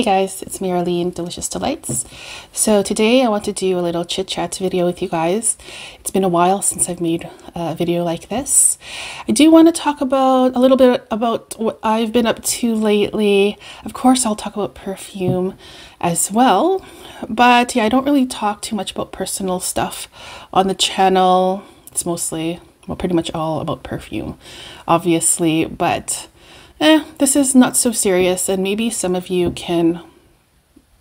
Hey guys, it's me Arlene, Delicious Delights. So today I want to do a little chit chat video with you guys. It's been a while since I've made a video like this. I do want to talk about a little bit about what I've been up to lately. Of course, I'll talk about perfume as well, but yeah, I don't really talk too much about personal stuff on the channel. It's mostly, well, pretty much all about perfume, obviously, but eh, this is not so serious, and maybe some of you can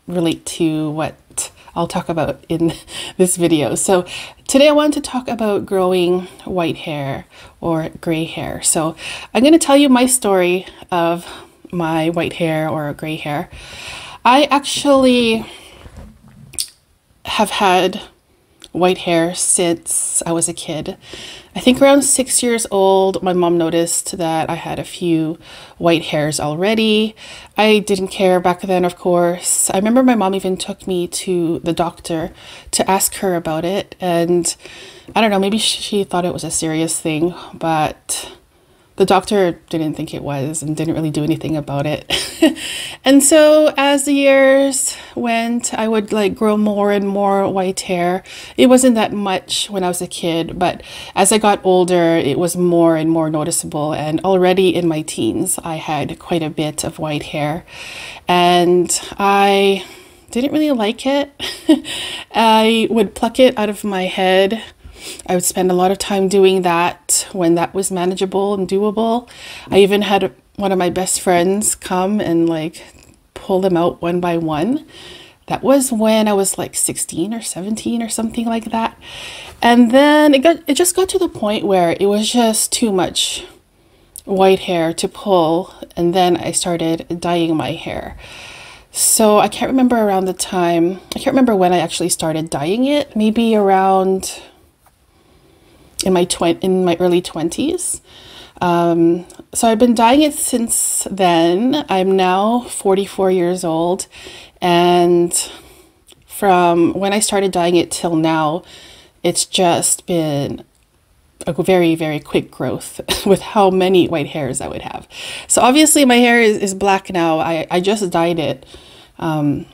relate to what I'll talk about in this video. So today I want to talk about growing white hair or gray hair. So I'm going to tell you my story of my white hair or gray hair. I actually have had white hair since I was a kid. I think around six years old, my mom noticed that I had a few white hairs already. I didn't care back then, of course. I remember my mom even took me to the doctor to ask her about it. And I don't know, maybe she thought it was a serious thing, but the doctor didn't think it was and didn't really do anything about it. and so as the years went, I would like grow more and more white hair. It wasn't that much when I was a kid, but as I got older, it was more and more noticeable. And already in my teens, I had quite a bit of white hair. And I didn't really like it. I would pluck it out of my head I would spend a lot of time doing that when that was manageable and doable. I even had one of my best friends come and like pull them out one by one. That was when I was like 16 or 17 or something like that. And then it got it just got to the point where it was just too much white hair to pull and then I started dyeing my hair. So I can't remember around the time, I can't remember when I actually started dyeing it, maybe around in my tw- in my early 20s. Um, so I've been dyeing it since then. I'm now 44 years old, and from when I started dyeing it till now, it's just been a very, very quick growth with how many white hairs I would have. So obviously my hair is, is black now. I, I just dyed it um,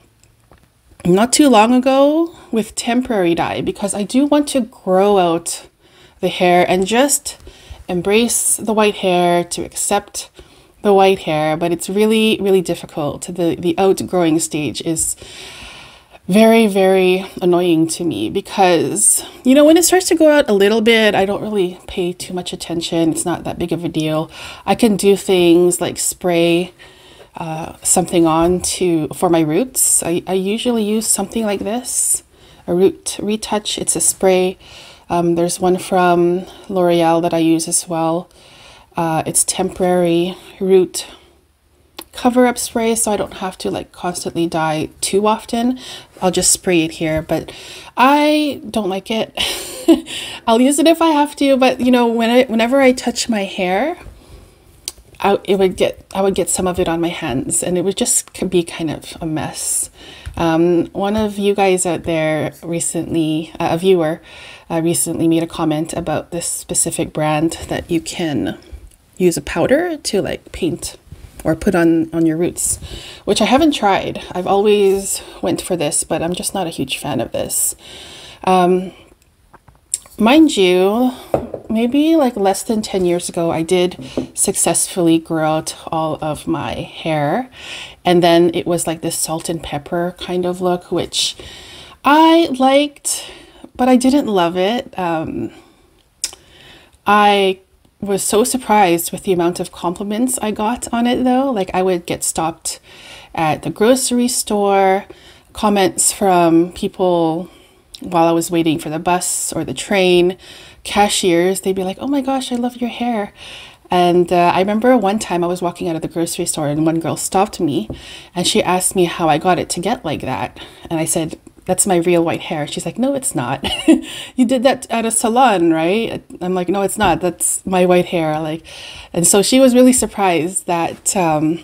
not too long ago with temporary dye because I do want to grow out the hair and just embrace the white hair, to accept the white hair, but it's really, really difficult. The, the outgrowing stage is very, very annoying to me because, you know, when it starts to go out a little bit, I don't really pay too much attention. It's not that big of a deal. I can do things like spray uh, something on to for my roots. I, I usually use something like this, a root retouch. It's a spray um, there's one from L'Oreal that I use as well. Uh, it's temporary root cover up spray so I don't have to like constantly dye too often. I'll just spray it here, but I don't like it. I'll use it if I have to, but you know, when I, whenever I touch my hair, I, it would get I would get some of it on my hands and it would just be kind of a mess. Um, one of you guys out there recently, uh, a viewer, uh, recently made a comment about this specific brand that you can use a powder to like paint or put on on your roots, which I haven't tried. I've always went for this, but I'm just not a huge fan of this. Um, mind you, maybe like less than 10 years ago, I did successfully grow out all of my hair. And then it was like this salt and pepper kind of look, which I liked but I didn't love it. Um, I was so surprised with the amount of compliments I got on it though. Like I would get stopped at the grocery store, comments from people while I was waiting for the bus or the train, cashiers, they'd be like, oh my gosh, I love your hair. And uh, I remember one time I was walking out of the grocery store and one girl stopped me and she asked me how I got it to get like that. And I said, that's my real white hair. She's like, no, it's not. you did that at a salon, right? I'm like, no, it's not. That's my white hair. Like, and so she was really surprised that, um,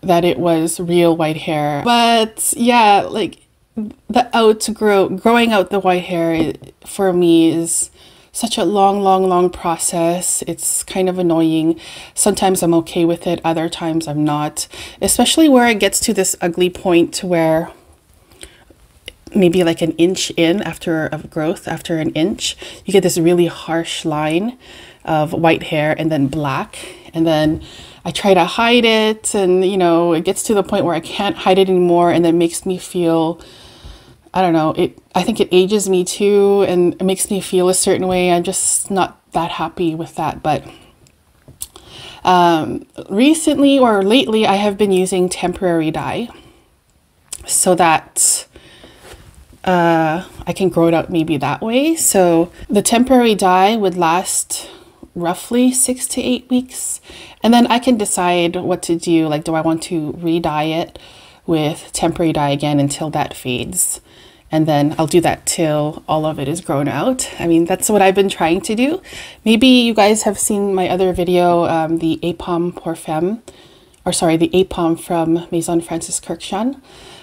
that it was real white hair. But yeah, like the outgrow, growing out the white hair for me is such a long, long, long process. It's kind of annoying. Sometimes I'm okay with it, other times I'm not, especially where it gets to this ugly point where maybe like an inch in after of growth, after an inch, you get this really harsh line of white hair and then black. And then I try to hide it, and you know, it gets to the point where I can't hide it anymore, and that makes me feel I don't know, it I think it ages me too and it makes me feel a certain way. I'm just not that happy with that, but um, recently or lately I have been using temporary dye so that uh, I can grow it out maybe that way. So the temporary dye would last roughly six to eight weeks. And then I can decide what to do. Like, do I want to re-dye it with temporary dye again until that fades? And then I'll do that till all of it is grown out. I mean, that's what I've been trying to do. Maybe you guys have seen my other video, um, the Apom pour Femme, or sorry, the Apom from Maison Francis Kurkdjian.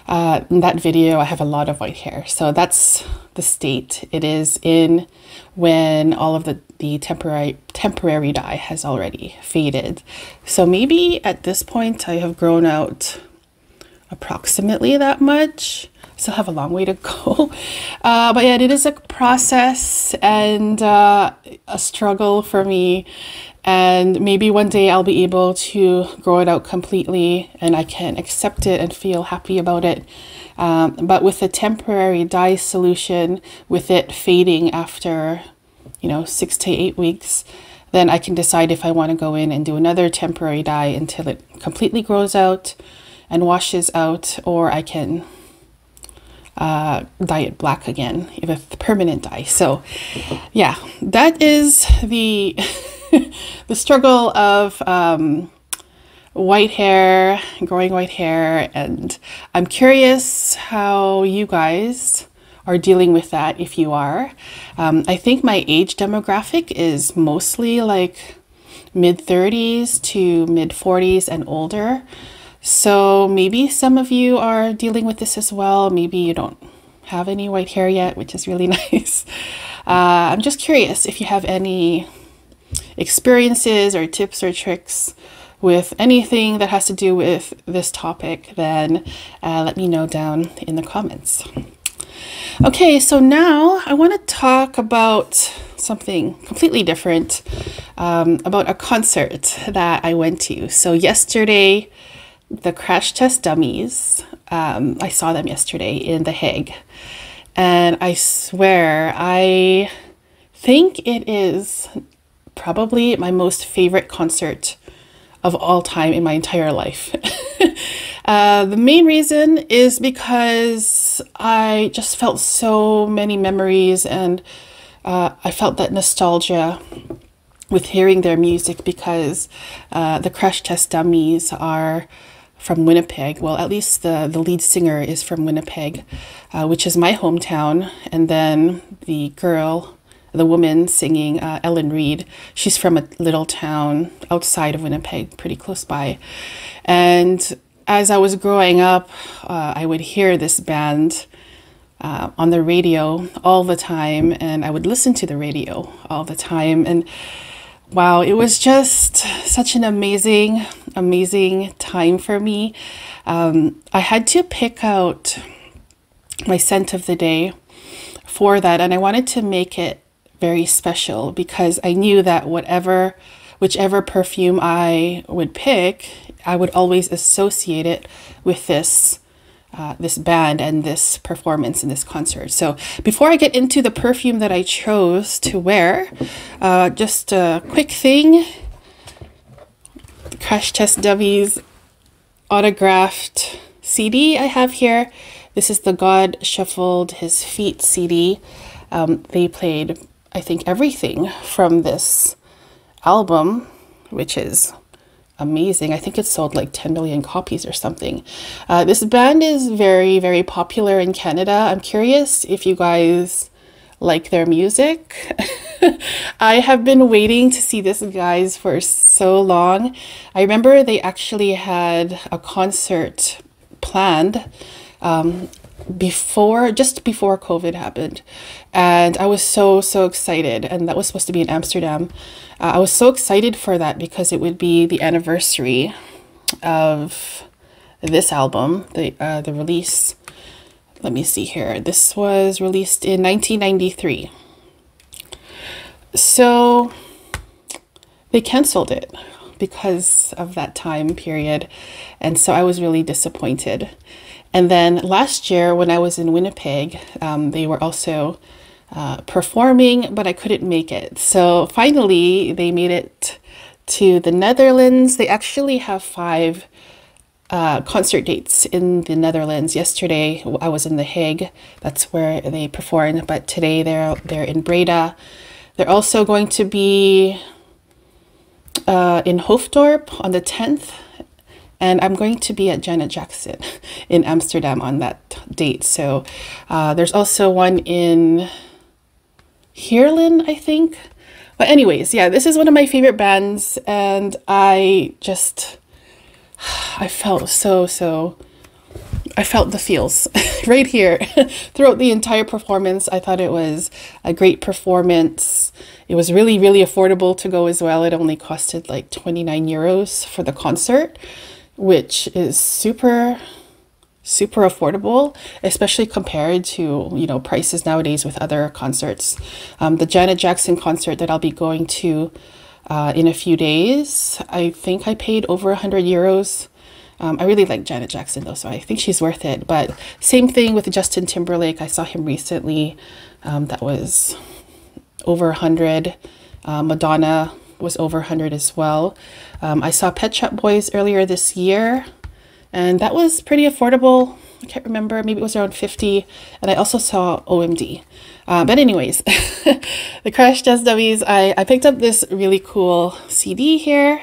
Uh, in that video, I have a lot of white hair. So that's the state it is in when all of the, the temporary, temporary dye has already faded. So maybe at this point I have grown out approximately that much. Still have a long way to go. Uh, but yeah, it is a process and uh, a struggle for me and maybe one day I'll be able to grow it out completely and I can accept it and feel happy about it. Um, but with a temporary dye solution, with it fading after, you know, six to eight weeks, then I can decide if I want to go in and do another temporary dye until it completely grows out and washes out, or I can uh, dye it black again with permanent dye. So, yeah, that is the. the struggle of um, white hair, growing white hair, and I'm curious how you guys are dealing with that if you are. Um, I think my age demographic is mostly like mid 30s to mid 40s and older. So maybe some of you are dealing with this as well. Maybe you don't have any white hair yet, which is really nice. Uh, I'm just curious if you have any experiences or tips or tricks with anything that has to do with this topic, then uh, let me know down in the comments. Okay, so now I want to talk about something completely different um, about a concert that I went to. So, yesterday, the Crash Test Dummies, um, I saw them yesterday in The Hague. And I swear, I think it is probably my most favorite concert of all time in my entire life. uh, the main reason is because I just felt so many memories and uh, I felt that nostalgia with hearing their music because uh, the Crash Test Dummies are from Winnipeg. Well, at least the, the lead singer is from Winnipeg, uh, which is my hometown. And then the girl the woman singing uh, Ellen Reid. She's from a little town outside of Winnipeg, pretty close by. And as I was growing up, uh, I would hear this band uh, on the radio all the time, and I would listen to the radio all the time. And wow, it was just such an amazing, amazing time for me. Um, I had to pick out my scent of the day for that, and I wanted to make it very special because I knew that whatever, whichever perfume I would pick, I would always associate it with this. Uh, this band and this performance in this concert. So, before I get into the perfume that I chose to wear, uh, just a quick thing Crash Test Dummies autographed CD I have here. This is the God Shuffled His Feet CD. Um, they played I think, everything from this album, which is amazing. I think it sold like 10 million copies or something. Uh, this band is very, very popular in Canada. I'm curious if you guys like their music. I have been waiting to see this guys for so long. I remember they actually had a concert planned um, before just before covid happened. And i was so so excited. And that was supposed to be in amsterdam. Uh, i was so excited for that because it would be the anniversary of this album the uh, the release. Let me see here. This was released in 1993 so they canceled it because of that time period. And so i was really disappointed and then last year, when I was in Winnipeg, um, they were also uh, performing, but I couldn't make it. So finally, they made it to the Netherlands. They actually have five uh, concert dates in the Netherlands. Yesterday, I was in The Hague. That's where they performed. But today, they're they're in Breda. They're also going to be uh, in Hoofddorp on the 10th and I'm going to be at Janet Jackson in Amsterdam on that date. So uh, there's also one in Heerlen, I think. But anyways, yeah, this is one of my favorite bands, and I just, I felt so, so, I felt the feels right here throughout the entire performance. I thought it was a great performance. It was really, really affordable to go as well. It only costed like 29 euros for the concert which is super super affordable, especially compared to you know prices nowadays with other concerts. Um, the Janet Jackson concert that I'll be going to uh, in a few days, I think I paid over 100 euros. Um, I really like Janet Jackson though, so I think she's worth it. But same thing with Justin Timberlake. I saw him recently. Um, that was over 100. Uh, Madonna was over 100 as well. Um, I saw Pet Shop Boys earlier this year, and that was pretty affordable. I can't remember, maybe it was around 50. And I also saw OMD. Uh, but anyways, the Crash Test Dummies, I, I picked up this really cool CD here.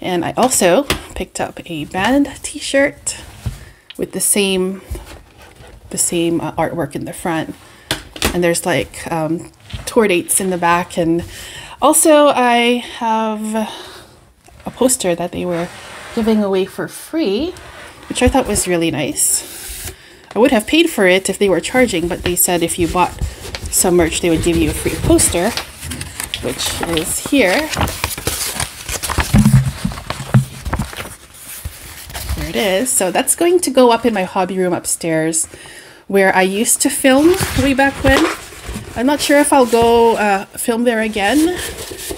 And I also picked up a band t-shirt with the same the same uh, artwork in the front. And there's like um, tour dates in the back and also, I have poster that they were giving away for free, which I thought was really nice. I would have paid for it if they were charging, but they said if you bought some merch, they would give you a free poster, which is here. There it is. So that's going to go up in my hobby room upstairs where I used to film way back when. I'm not sure if I'll go uh, film there again.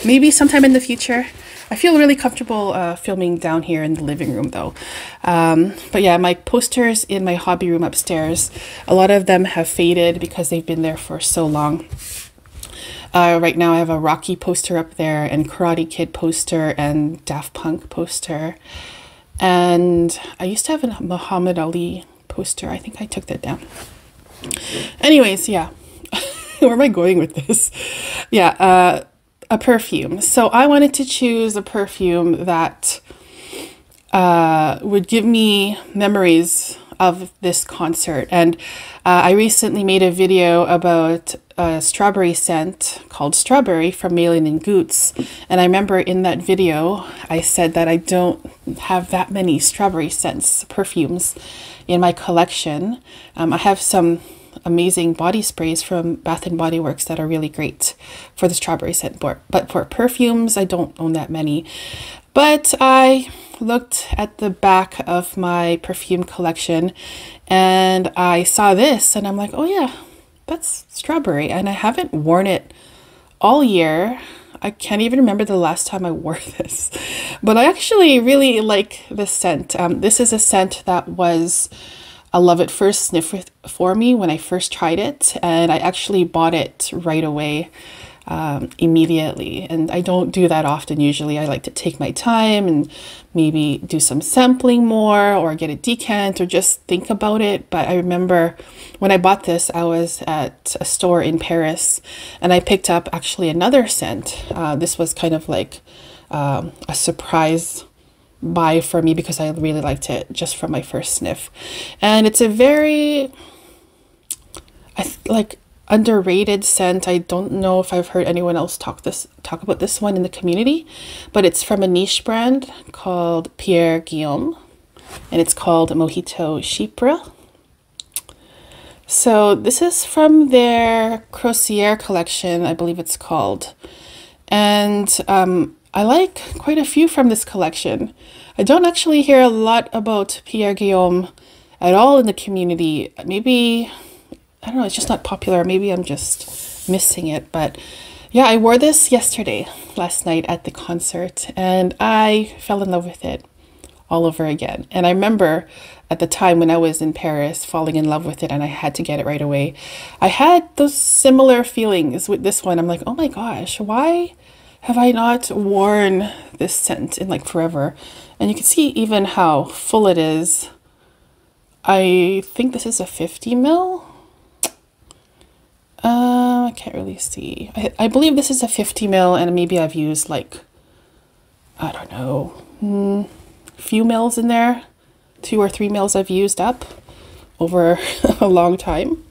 Maybe sometime in the future. I feel really comfortable uh, filming down here in the living room though. Um, but yeah, my posters in my hobby room upstairs, a lot of them have faded because they've been there for so long. Uh, right now I have a Rocky poster up there and Karate Kid poster and Daft Punk poster. And I used to have a Muhammad Ali poster. I think I took that down. Anyways, yeah. where am I going with this? Yeah, uh, a perfume. So I wanted to choose a perfume that uh, would give me memories of this concert. And uh, I recently made a video about a strawberry scent called Strawberry from Malin and Goetz. And I remember in that video, I said that I don't have that many strawberry scents, perfumes in my collection. Um, I have some amazing body sprays from Bath and Body Works that are really great for the strawberry scent. But for perfumes, I don't own that many. But I looked at the back of my perfume collection and I saw this and I'm like, oh yeah, that's strawberry. And I haven't worn it all year. I can't even remember the last time I wore this, but I actually really like this scent. Um, this is a scent that was a love it first sniff for me when I first tried it, and I actually bought it right away. Um, immediately. And I don't do that often usually. I like to take my time and maybe do some sampling more or get a decant or just think about it. But I remember when I bought this, I was at a store in Paris and I picked up actually another scent. Uh, this was kind of like um, a surprise buy for me because I really liked it just from my first sniff. And it's a very I like underrated scent. I don't know if I've heard anyone else talk this talk about this one in the community, but it's from a niche brand called Pierre Guillaume and it's called Mojito Chypre. So this is from their Croisière collection, I believe it's called. And um, I like quite a few from this collection. I don't actually hear a lot about Pierre Guillaume at all in the community. Maybe, I don't know, it's just not popular. Maybe I'm just missing it. But yeah, I wore this yesterday, last night at the concert, and I fell in love with it all over again. And I remember at the time when I was in Paris falling in love with it and I had to get it right away. I had those similar feelings with this one. I'm like, oh my gosh, why have I not worn this scent in like forever? And you can see even how full it is. I think this is a 50 mil. Uh, I can't really see. I, I believe this is a 50 mil and maybe I've used like, I don't know, hmm, few mils in there. Two or three mils I've used up over a long time.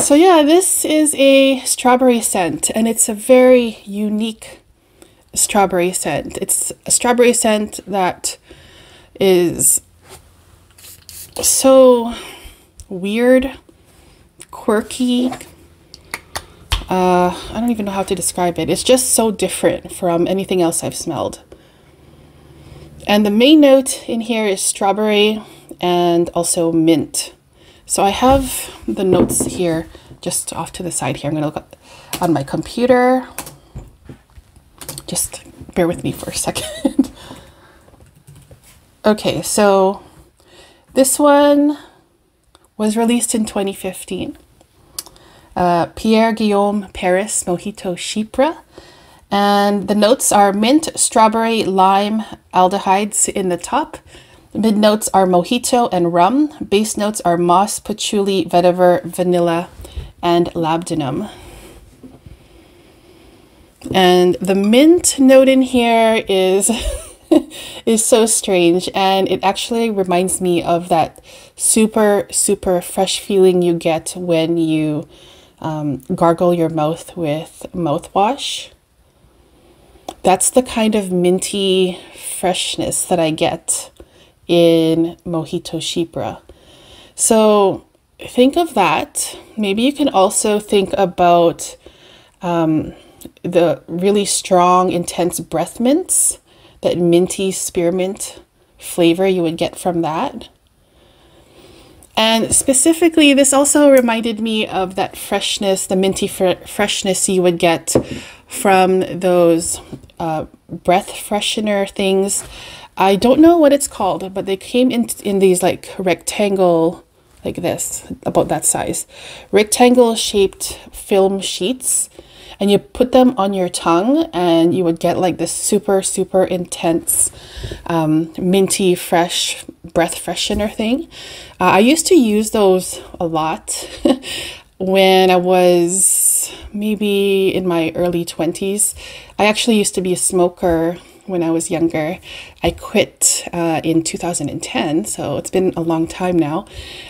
So yeah, this is a strawberry scent and it's a very unique strawberry scent. It's a strawberry scent that is so weird, quirky. Uh, I don't even know how to describe it. It's just so different from anything else I've smelled. And the main note in here is strawberry and also mint. So I have the notes here just off to the side here. I'm going to look on my computer. Just bear with me for a second. okay, so this one was released in 2015. Uh, Pierre Guillaume Paris Mojito Chypre. And the notes are mint, strawberry, lime, aldehydes in the top. Mid notes are mojito and rum. Base notes are moss, patchouli, vetiver, vanilla, and labdanum. And the mint note in here is is so strange and it actually reminds me of that super super fresh feeling you get when you um, gargle your mouth with mouthwash that's the kind of minty freshness that I get in Mojito Chypre. So think of that. Maybe you can also think about um, the really strong, intense breath mints, that minty spearmint flavor you would get from that. And specifically, this also reminded me of that freshness, the minty fr freshness you would get from those uh, breath freshener things. I don't know what it's called, but they came in, in these like rectangle, like this, about that size, rectangle shaped film sheets. And you put them on your tongue, and you would get like this super, super intense, um, minty, fresh breath freshener thing. Uh, I used to use those a lot. when I was maybe in my early 20s. I actually used to be a smoker when I was younger. I quit uh, in 2010, so it's been a long time now.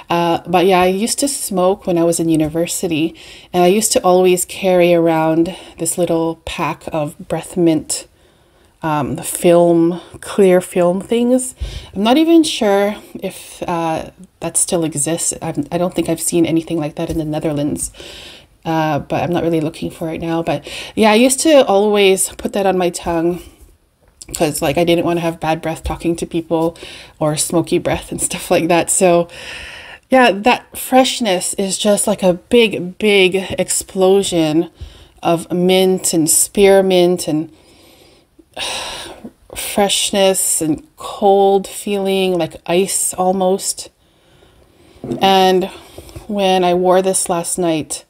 Uh, but yeah, I used to smoke when I was in university, and I used to always carry around this little pack of breath mint um, the film, clear film things. I'm not even sure if uh, that still exists. I've, I do not think I've seen anything like that in the Netherlands, uh, but I'm not really looking for it now. But yeah, I used to always put that on my tongue because like I didn't want to have bad breath talking to people or smoky breath and stuff like that. So yeah, that freshness is just like a big, big explosion of mint and spearmint and freshness and cold feeling, like ice almost. And when I wore this last night,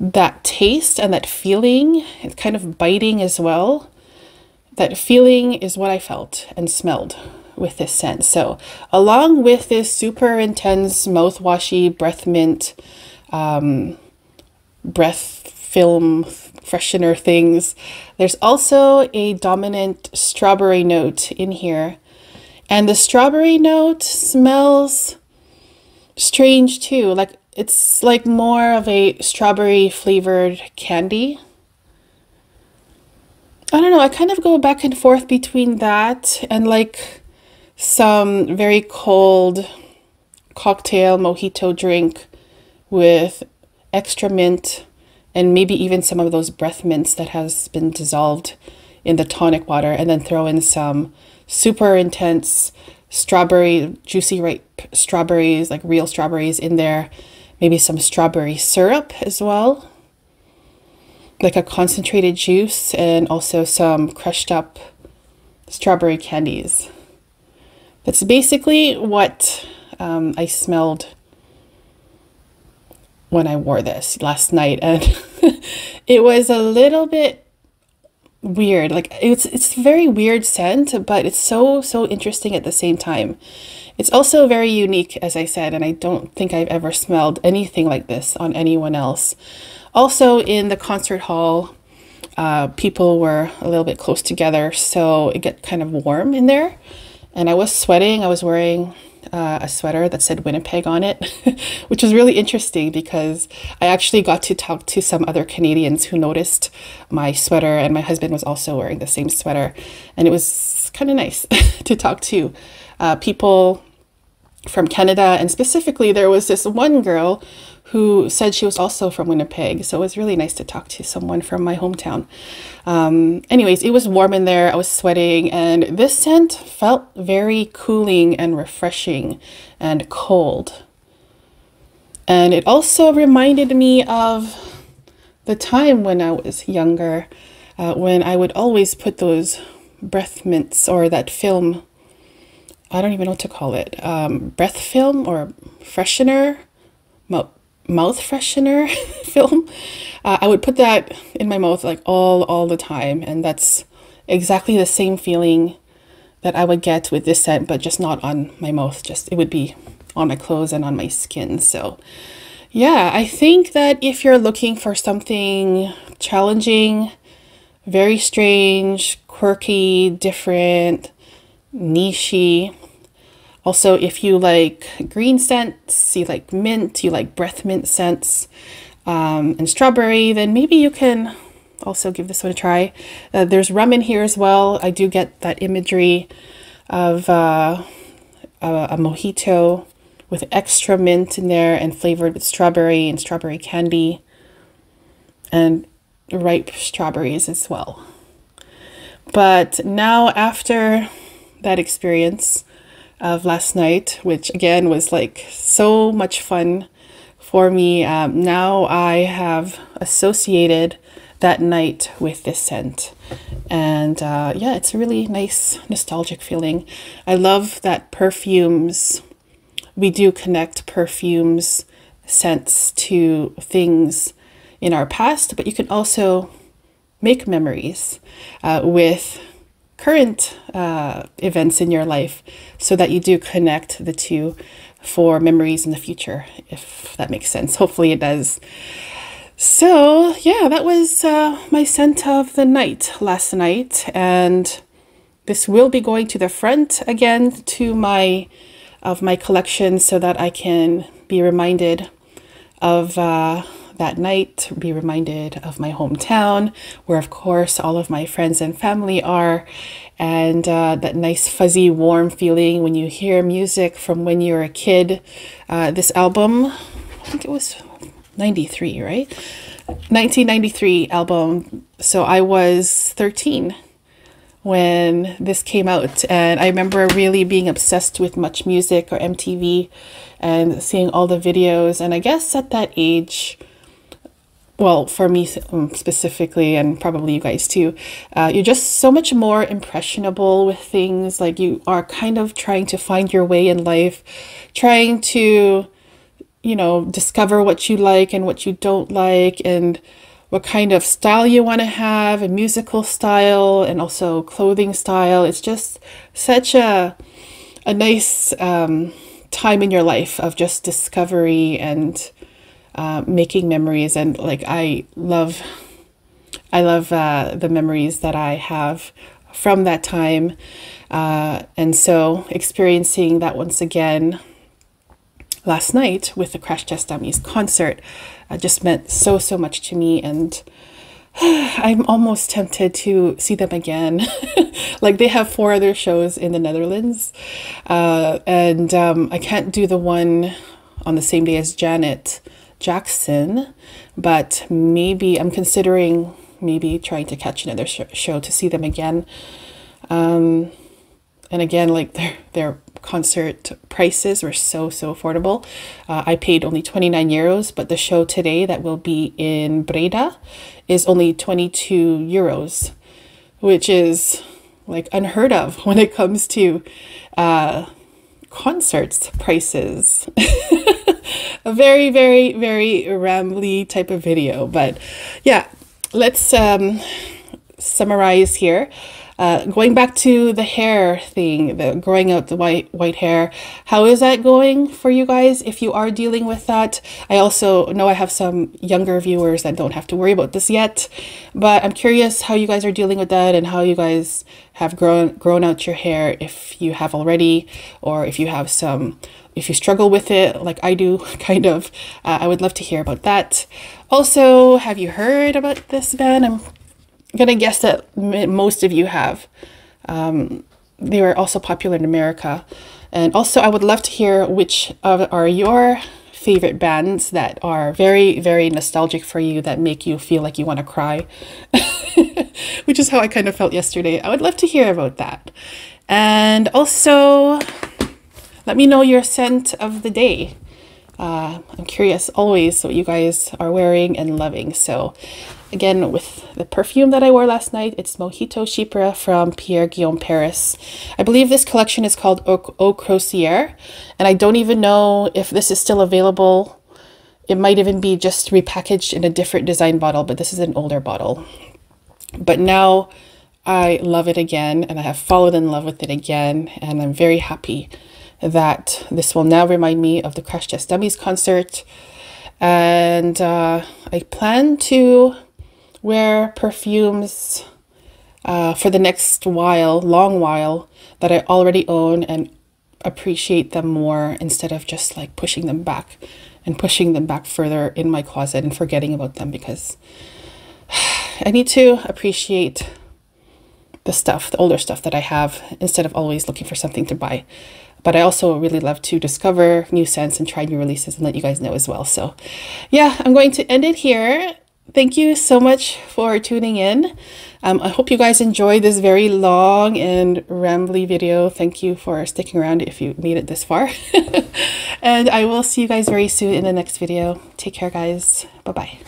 that taste and that feeling, it's kind of biting as well. That feeling is what I felt and smelled with this scent. So, along with this super intense mouthwashy breath mint, um, breath film freshener things. There's also a dominant strawberry note in here. And the strawberry note smells strange too. Like it's like more of a strawberry flavored candy. I don't know, I kind of go back and forth between that and like some very cold cocktail mojito drink with extra mint and maybe even some of those breath mints that has been dissolved in the tonic water and then throw in some super intense strawberry juicy ripe strawberries like real strawberries in there maybe some strawberry syrup as well like a concentrated juice and also some crushed up strawberry candies that's basically what um, I smelled when I wore this last night, and it was a little bit weird. Like it's it's very weird scent, but it's so so interesting at the same time. It's also very unique, as I said, and I don't think I've ever smelled anything like this on anyone else. Also, in the concert hall, uh, people were a little bit close together, so it got kind of warm in there and I was sweating. I was wearing uh, a sweater that said Winnipeg on it, which was really interesting because I actually got to talk to some other Canadians who noticed my sweater, and my husband was also wearing the same sweater. And it was kind of nice to talk to uh, people from Canada. And specifically, there was this one girl who said she was also from Winnipeg. So it was really nice to talk to someone from my hometown. Um, anyways, it was warm in there. I was sweating, and this scent felt very cooling and refreshing and cold. And it also reminded me of the time when I was younger, uh, when I would always put those breath mints or that film. I don't even know what to call it. Um, breath film or freshener mouth freshener film. Uh, I would put that in my mouth like all all the time, and that's exactly the same feeling that I would get with this scent, but just not on my mouth. Just it would be on my clothes and on my skin. So, yeah, I think that if you're looking for something challenging, very strange, quirky, different, nichey, also, if you like green scents, you like mint, you like breath mint scents, um, and strawberry, then maybe you can also give this one a try. Uh, there's rum in here as well. I do get that imagery of uh, a, a mojito with extra mint in there and flavored with strawberry and strawberry candy and ripe strawberries as well. But now, after that experience, of last night, which again was like so much fun for me. Um, now I have associated that night with this scent. And uh, yeah, it's a really nice nostalgic feeling. I love that perfumes, we do connect perfumes, scents to things in our past, but you can also make memories uh, with current uh, events in your life so that you do connect the two for memories in the future, if that makes sense. Hopefully, it does. So, yeah, that was uh, my scent of the night last night, and this will be going to the front again to my of my collection so that I can be reminded of uh, that night, be reminded of my hometown, where of course all of my friends and family are, and uh, that nice fuzzy warm feeling when you hear music from when you're a kid. Uh, this album, I think it was 93, right? 1993 album. So I was 13 when this came out and I remember really being obsessed with Much Music or MTV and seeing all the videos and I guess at that age well, for me um, specifically, and probably you guys too, uh, you're just so much more impressionable with things. Like you are kind of trying to find your way in life, trying to, you know, discover what you like and what you don't like, and what kind of style you want to have, a musical style, and also clothing style. It's just such a, a nice um, time in your life of just discovery and uh, making memories and like I love I love uh, the memories that I have from that time uh, and so experiencing that once again last night with the Crash Test Dummies concert uh, just meant so so much to me and I'm almost tempted to see them again. like they have four other shows in the Netherlands, uh, and um, I can't do the one on the same day as Janet Jackson, but maybe I'm considering maybe trying to catch another sh show to see them again. Um, and again, like their their concert prices were so so affordable. Uh, I paid only 29 euros, but the show today that will be in Breda is only 22 euros, which is like unheard of when it comes to uh, concerts prices. A very very very rambly type of video, but yeah, let's um, summarize here. Uh, going back to the hair thing, the growing out the white white hair, how is that going for you guys? If you are dealing with that, I also know I have some younger viewers that don't have to worry about this yet, but I'm curious how you guys are dealing with that and how you guys have grown grown out your hair if you have already, or if you have some if you struggle with it like I do, kind of, uh, I would love to hear about that. Also, have you heard about this band? I'm gonna guess that most of you have. Um, they were also popular in America. And also, I would love to hear which of are your favorite bands that are very, very nostalgic for you that make you feel like you want to cry, which is how I kind of felt yesterday. I would love to hear about that. And also, let me know your scent of the day. Uh, I'm curious always what you guys are wearing and loving. So again, with the perfume that I wore last night, it's Mojito Chypre from Pierre Guillaume Paris. I believe this collection is called Eau Croisière, and I don't even know if this is still available. It might even be just repackaged in a different design bottle, but this is an older bottle. But now I love it again, and I have fallen in love with it again, and I'm very happy that this will now remind me of the Crash Test Dummies concert. And uh, I plan to wear perfumes uh, for the next while, long while, that I already own and appreciate them more instead of just like pushing them back and pushing them back further in my closet and forgetting about them because I need to appreciate the stuff, the older stuff that I have instead of always looking for something to buy. But I also really love to discover new scents and try new releases and let you guys know as well. So yeah, I'm going to end it here. Thank you so much for tuning in. Um, I hope you guys enjoyed this very long and rambly video. Thank you for sticking around if you made it this far. and I will see you guys very soon in the next video. Take care, guys. Bye-bye.